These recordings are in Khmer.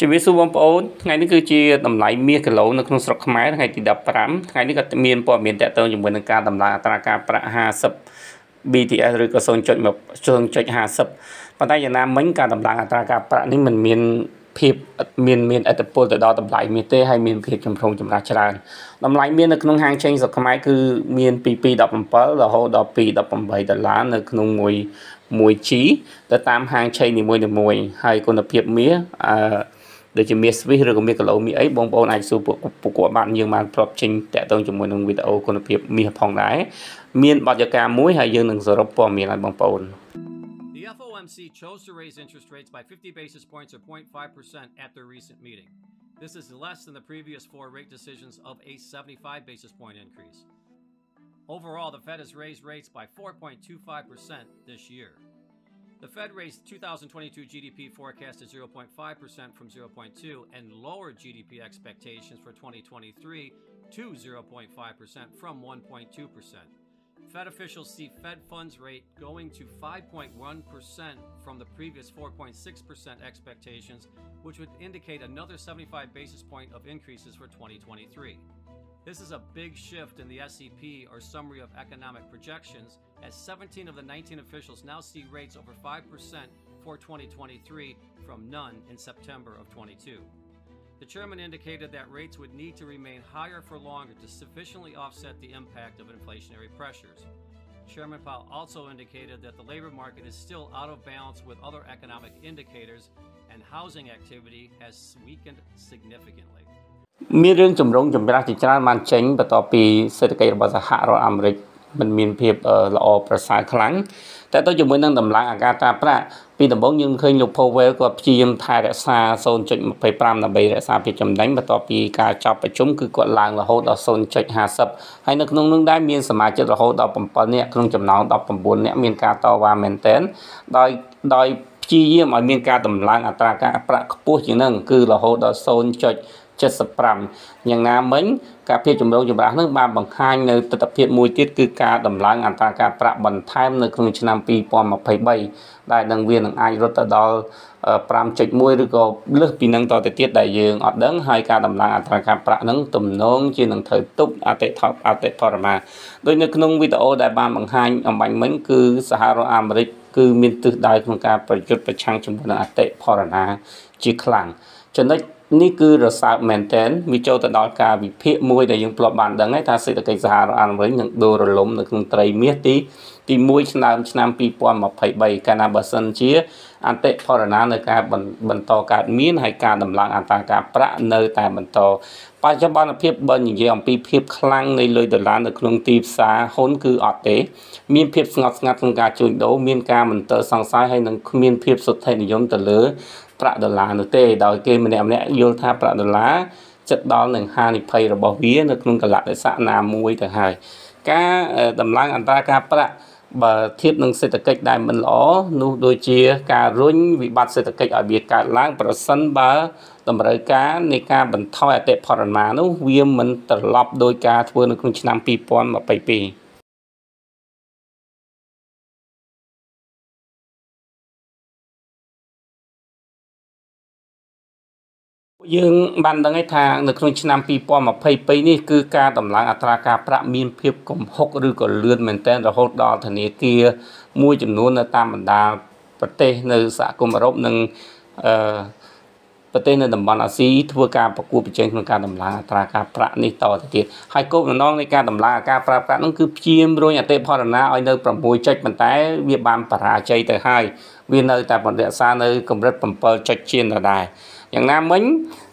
ជំរាបសួរបងប្អូនថ្ងៃនេះគឺជាតម្លៃមាសគីឡូនៅក្នុងស្រុកខ្មែរថ្ងៃទី15ថ្ងៃនេះក៏មានព័ត៌មានតាក់ទងជាមួយនឹងការតម្លើងអត្រាការប្រាក់50 BTS ឬក៏0.50ប៉ុន្តែយ៉ាងណាមិញការតម្លើងអត្រាការប្រាក់នេះមិនមានភាពមានមានអត្តពលទៅដល់តម្លៃមាសទេហើយមានភាពចម្រុងចម្រាស់ច្រើនតម្លៃមាសនៅក្នុងហាងចេញស្រុកខ្មែរគឺមានពី217រហូតដល់218ដុល្លារនៅក្នុងមួយ 1G ទៅតាមហាងឆេងនីមួយៗហើយគុណភាពមាសអឺ ដូចជាមាសស្វីសឬក៏មាសគីឡូមាសអីបងប្អូនអាចសួរពួកពួកគាត់បានយើងបានផ្លប់ចេញតាក់ទងជាមួយនឹងវីដេអូគុណភាពមាសផងដែរមានបទយកាមួយហើយយើងនឹងសរុបព័ត៌មានឲ្យបងប្អូន The FOMC chose to raise interest rates by 50 basis points or 0.5% at their recent meeting. This is less than the previous four rate decisions of a 75 basis point increase. Overall, the Fed has raised rates by 4.25% this year. The Fed raised 2022 GDP forecast to 0.5% from 0.2 and lowered GDP expectations for 2023 to 0.5% from 1.2%. Fed officials see Fed funds rate going to 5.1% from the previous 4.6% expectations, which would indicate another 75 basis point of increases for 2023. This is a big shift in the SEP or Summary of Economic Projections, as 17 of the 19 officials now see rates over 5% for 2023 from none in September of 22. The chairman indicated that rates would need to remain higher for longer to sufficiently offset the impact of inflationary pressures. Chairman Powell also indicated that the labor market is still out of balance with other economic indicators and housing activity has weakened significantly. មានរឿងចម្រុងចម្រាស់ជាច្រើនបានចេញបន្ទាប់ពីសេដ្ឋកិច្ចរបស់សហរដ្ឋអាមេរិកมันមានភាពល្អប្រសើរខ្លាំងតែទៅជាមួយនឹងតម្លៃអាកាសតាប្រាក់ពីដំបូងយើងឃើញលោក Powell គាត់ព្យាយាមថែរក្សា0.25ដើម្បីរក្សាភាពចំណេញបន្ទាប់ពីការចប់ប្រជុំគឺគាត់ឡើងរហូតដល់0.50ហើយនៅក្នុងនោះដែរមានសមាជិករហូតដល់7នាក់ក្នុងចំណោម19នាក់មានការតវ៉ាមែនទែនដោយដោយព្យាយាមឲ្យមានការតម្លើងអត្រាការប្រាក់ខ្ពស់ជាងនឹងគឺរហូតដល់0.50 75យ៉ាងណាមិញការភាពចម្រូងចម្រាសនឹងបានបង្ហាញនៅទស្សនវិជ្ជាមួយទៀតគឺការដំឡើងអត្រាការប្រាក់បន្ថែមនៅក្នុងឆ្នាំ2023ដែលនឹងវានឹងអាចរត់ទៅដល់5.1ឬក៏លើសពីនឹងតទៅទៀតដែលយើងអត់ដឹងហើយការដំឡើងអត្រាការប្រាក់នឹងទំនងជានឹងត្រូវទប់អតិថោអតិថរមាដោយនៅក្នុងវីដេអូដែលបានបង្ហាញអំបញ្ញមិញគឺសហរដ្ឋអាមេរិកគឺមានទិសដៅក្នុងការប្រយុទ្ធប្រឆាំងជាមួយនឹងអតិថរណាជាខ្លាំងចំណុច នេះគឺរសើបមែនតែនវាចូលទៅដល់ការវិភាគមួយដែលយើងធ្លាប់បានដឹងហើយថាសេដ្ឋកិច្ចសហរដ្ឋអាមេរិកនឹងដូររលំនៅក្នុងត្រីមាសទីទី1ឆ្នាំឆ្នាំ2023កាលណាបើសិនជាអតិផរណានៅការបន្តកើតមានហើយការដំឡើងអត្រាការប្រាក់នៅតែបន្តបច្ចុប្បន្នភាពបើនិយាយអំពីភាពខ្លាំងនៃលុយដុល្លារនៅក្នុងទីផ្សារហ៊ុនគឺអត់ទេ មានភាពស្ងប់ស្ងាត់ក្នុងការជួញដូរមានការមន្ទិលសង្ស័យហើយនឹងគ្មានភាពសុទ្ធនិយមទៅលើ ប្រាក់ដុល្លារនោះទេដោយគេម្នាក់ម្នាក់យល់ថាប្រាក់ដុល្លារចិត្តដល់នឹងហានិភ័យរបស់វានៅក្នុងកលៈទេសៈណាមួយទៅហើយការតម្លើងអន្តរការប្រាក់បើធៀបនឹងសេដ្ឋកិច្ចដែលមិនល្អនោះដូចជាការរុញវិបត្តិសេដ្ឋកិច្ចឲ្យវាកើតឡើងប្រសិនបើតម្រូវការនៃការបន្ថយអតិផរណានោះវាមិនត្រឡប់ដោយការធ្វើនៅក្នុងឆ្នាំ2022 យើងបានដឹងហើយថានៅក្នុងឆ្នាំ2022នេះគឺការតម្លើងអត្រាការប្រាក់មានភាពគំហុកឬក៏លឿនមែនទែនរហូតដល់ធនាគារមួយចំនួននៅតាមបណ្ដាប្រទេសនៅសហគមន៍អឺរ៉ុបនិងអឺប្រទេសនៅតំបន់អាស៊ីធ្វើការប្រកួតប្រជែងក្នុងការតម្លើងអត្រាការប្រាក់នេះតទៅទៀតហើយគោលបំណងនៃការតម្លើងការប្រាក់ប្រាក់នោះគឺព្យាយាមរុញអតិផរណាឲ្យនៅ6ចុចប៉ុន្តែវាបានបរាជ័យទៅហើយវានៅតែបន្តរក្សានៅកម្រិត7ចុចជាងដដែល យ៉ាងណាមិញ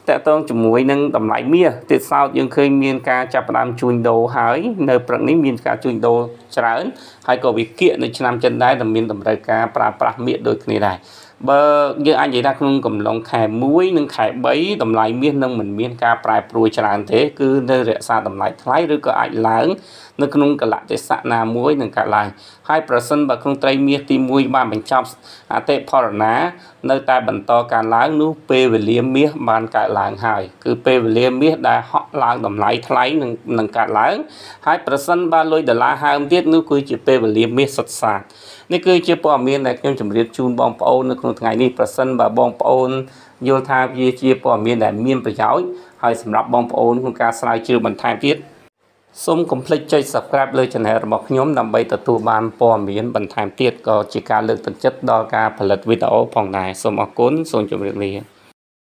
តកតងជាមួយនឹងតម្លៃមាសទៀតសោតយើងឃើញមានការចាប់ផ្ដើមជួញដូរហើយនៅព្រឹកនេះមានការជួញដូរច្រើនហើយក៏វិគៀកនៅឆ្នាំចិនដែរដែលមានតម្រូវការប្រើប្រាស់មាសដូចគ្នាដែរ បើយើងអាចនិយាយថាក្នុងកំឡុងខែ1និងខែ3តម្លៃមាសនឹងមិនមានការប្រែប្រួលច្រើនទេ គឺនៅរក្សាតម្លៃថ្លៃឬក៏អាចឡើង នៅក្នុងកលៈទេសៈណាមួយនឹងកើតឡើងហើយប្រសិនបើក្នុងត្រីមាសទី1បានបញ្ចប់អតិផរណា នៅតែបន្តការឡើងនោះពេលវេលាមាសបានកើតឡើងហើយ គឺពេលវេលាមាសដែលហក់ឡើងតម្លៃថ្លៃនឹងនឹងកើតឡើងហើយប្រសិនបើលុយដុល្លារហើមទៀតនោះគឺជាពេលវេលាមាសសុទ្ធសាធនេះគឺជាព័ត៌មានដែលខ្ញុំជម្រាបជូនបងប្អូននៅក្នុងថ្ងៃនេះប្រសិនបើបងប្អូនយល់ថាវាជាព័ត៌មានដែលមានប្រយោជន៍ហើយសម្រាប់បងប្អូនក្នុងការស្រាវជ្រាវបន្ថែមទៀតសូមកុំភ្លេចចុច Subscribe លើ Channel របស់ខ្ញុំដើម្បីទទួលបានព័ត៌មានបន្ថែមទៀតក៏ជាការលើកទឹកចិត្តដល់ការផលិតវីដេអូផងដែរសូមអរគុណសូមជម្រាបលា